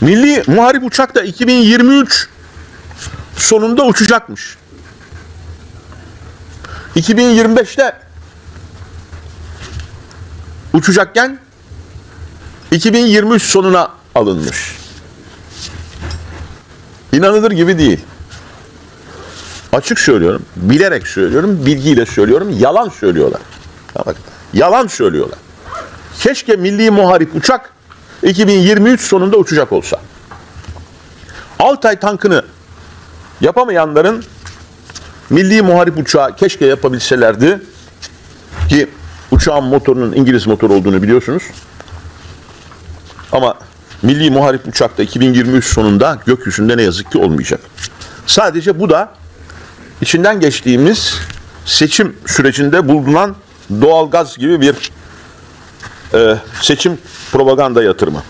Milli Muharip uçak da 2023 sonunda uçacakmış. 2025'te uçacakken 2023 sonuna alınmış. İnanılır gibi değil. Açık söylüyorum, bilerek söylüyorum, bilgiyle söylüyorum, yalan söylüyorlar. Ha bak, yalan söylüyorlar. Keşke milli muharip uçak 2023 sonunda uçacak olsa. Altay tankını yapamayanların milli muharip uçağı keşke yapabilselerdi ki uçağın motorunun İngiliz motor olduğunu biliyorsunuz. Ama milli muharip uçakta 2023 sonunda gökyüzünde ne yazık ki olmayacak. Sadece bu da içinden geçtiğimiz seçim sürecinde bulunan doğalgaz gibi bir e, seçim propaganda yatırımı.